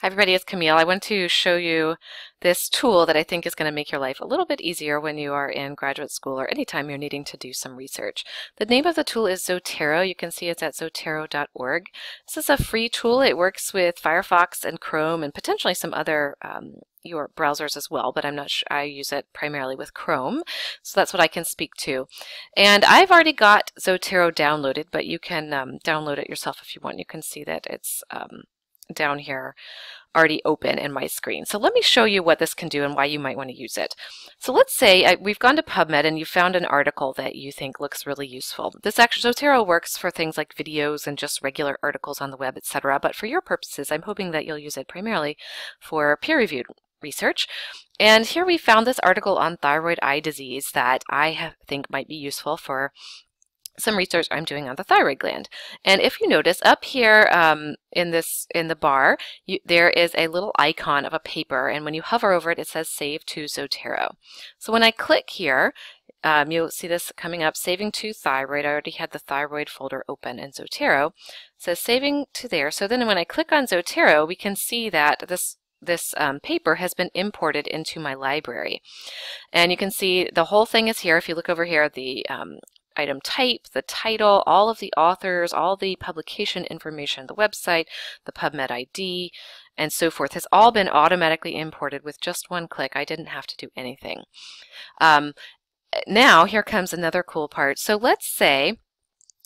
Hi everybody, it's Camille. I want to show you this tool that I think is going to make your life a little bit easier when you are in graduate school or anytime you're needing to do some research. The name of the tool is Zotero. You can see it's at zotero.org. This is a free tool. It works with Firefox and Chrome and potentially some other um, your browsers as well, but I'm not sure. I use it primarily with Chrome, so that's what I can speak to. And I've already got Zotero downloaded, but you can um, download it yourself if you want. You can see that it's um, down here already open in my screen. So let me show you what this can do and why you might want to use it. So let's say I, we've gone to PubMed and you found an article that you think looks really useful. This actually Zotero works for things like videos and just regular articles on the web, etc. But for your purposes, I'm hoping that you'll use it primarily for peer-reviewed research. And here we found this article on thyroid eye disease that I have, think might be useful for some research I'm doing on the thyroid gland. And if you notice up here um, in this in the bar, you, there is a little icon of a paper, and when you hover over it, it says Save to Zotero. So when I click here, um, you'll see this coming up, Saving to Thyroid. I already had the thyroid folder open in Zotero. It says Saving to there. So then when I click on Zotero, we can see that this this um, paper has been imported into my library. And you can see the whole thing is here. If you look over here, the um, item type, the title, all of the authors, all the publication information, the website, the PubMed ID, and so forth has all been automatically imported with just one click. I didn't have to do anything. Um, now, here comes another cool part. So let's say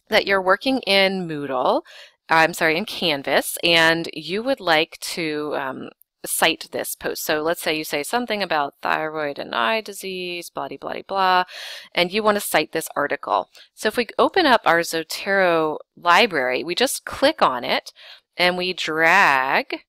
that you're working in Moodle, I'm sorry, in Canvas, and you would like to um, cite this post. So let's say you say something about thyroid and eye disease, blah, blah, blah, blah, and you want to cite this article. So if we open up our Zotero library, we just click on it and we drag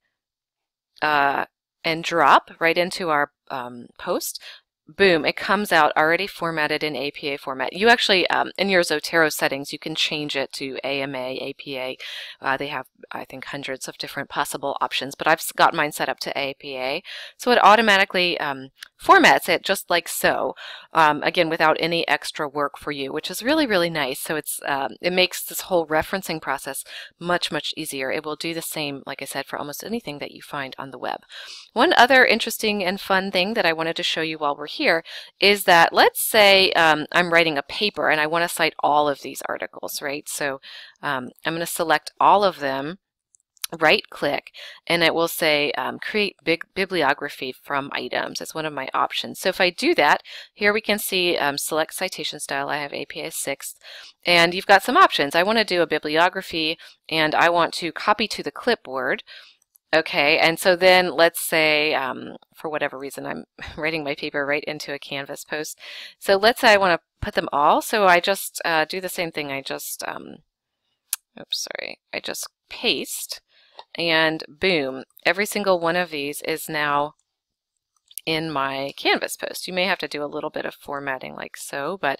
uh, and drop right into our um, post boom, it comes out already formatted in APA format. You actually, um, in your Zotero settings, you can change it to AMA, APA. Uh, they have, I think, hundreds of different possible options, but I've got mine set up to APA. So it automatically um, formats it just like so, um, again, without any extra work for you, which is really, really nice. So it's um, it makes this whole referencing process much, much easier. It will do the same, like I said, for almost anything that you find on the web. One other interesting and fun thing that I wanted to show you while we're here is that let's say um, I'm writing a paper and I want to cite all of these articles, right? So um, I'm going to select all of them right click and it will say um, create big bibliography from items. It's one of my options. So if I do that, here we can see um, select citation style. I have APA 6 and you've got some options. I want to do a bibliography and I want to copy to the clipboard Okay, and so then let's say, um, for whatever reason, I'm writing my paper right into a Canvas post. So let's say I want to put them all. So I just uh, do the same thing. I just, um, oops, sorry, I just paste and boom, every single one of these is now in my Canvas post. You may have to do a little bit of formatting like so, but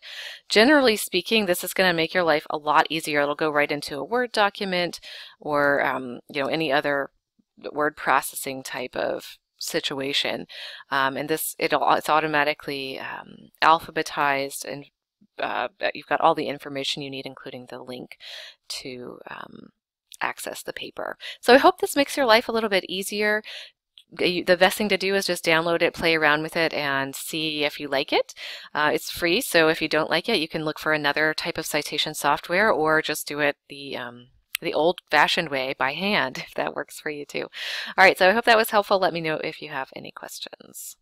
generally speaking, this is going to make your life a lot easier. It'll go right into a Word document or um, you know any other word processing type of situation. Um, and this, it'll, it's automatically um, alphabetized and uh, you've got all the information you need, including the link to um, access the paper. So I hope this makes your life a little bit easier. The best thing to do is just download it, play around with it, and see if you like it. Uh, it's free, so if you don't like it, you can look for another type of citation software or just do it the um, the old fashioned way by hand, if that works for you too. All right, so I hope that was helpful. Let me know if you have any questions.